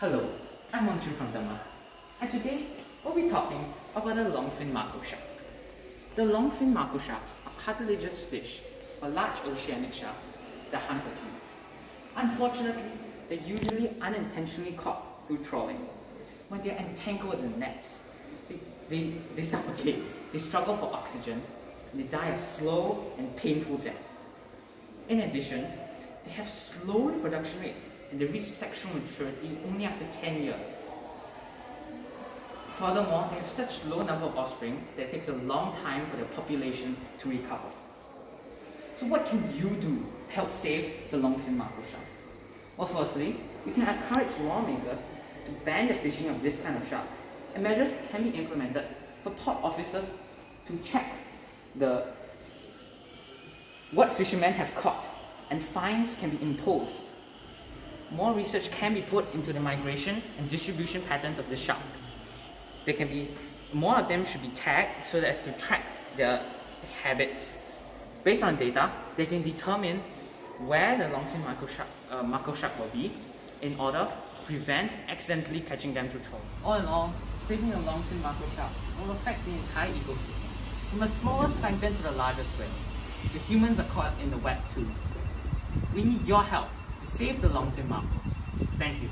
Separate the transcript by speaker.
Speaker 1: Hello, I'm Wang Chen from Dunman, and today we'll be talking about the longfin mako shark. The longfin mako shark are cartilaginous fish or large oceanic sharks that hunt for teeth. Unfortunately, they're usually unintentionally caught through trawling. When they're entangled in nets, they, they, they suffocate, they struggle for oxygen, and they die a slow and painful death. In addition, they have slow reproduction rates and they reach sexual maturity only after 10 years. Furthermore, they have such low number of offspring that it takes a long time for their population to recover. So what can you do to help save the longfin mako shark? Well, firstly, you can encourage lawmakers to ban the fishing of this kind of sharks, and measures can be implemented for port officers to check the what fishermen have caught, fines can be imposed. More research can be put into the migration and distribution patterns of the shark. There can be more of them should be tagged so as to track their habits. Based on data, they can determine where the longfin mako shark, uh, shark will be in order to prevent accidentally catching them through trawl. All in all, saving the longfin mako shark will affect the entire ecosystem, from the smallest plankton to the largest whale. The humans are caught in the web too. We need your help to save the longfin mako. Thank you.